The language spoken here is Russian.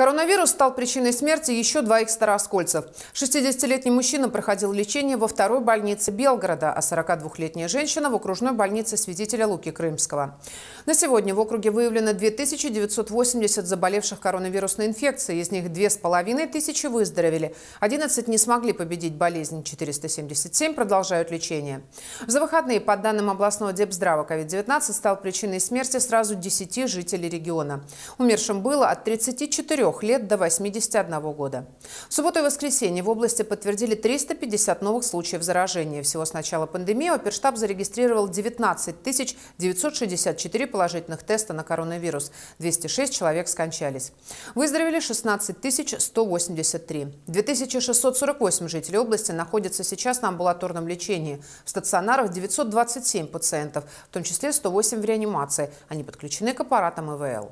Коронавирус стал причиной смерти еще двоих старооскольцев. 60-летний мужчина проходил лечение во второй больнице Белгорода, а 42-летняя женщина в окружной больнице святителя Луки Крымского. На сегодня в округе выявлено 2980 заболевших коронавирусной инфекцией, из них 2500 выздоровели, 11 не смогли победить болезнь, 477 продолжают лечение. За выходные, по данным областного депздрава, COVID-19 стал причиной смерти сразу 10 жителей региона. Умершим было от 34 лет до 81 года. В субботу и воскресенье в области подтвердили 350 новых случаев заражения. Всего с начала пандемии оперштаб зарегистрировал 19 964 положительных теста на коронавирус. 206 человек скончались. Выздоровели 16 183. 2648 жителей области находятся сейчас на амбулаторном лечении. В стационарах 927 пациентов, в том числе 108 в реанимации. Они подключены к аппаратам ИВЛ.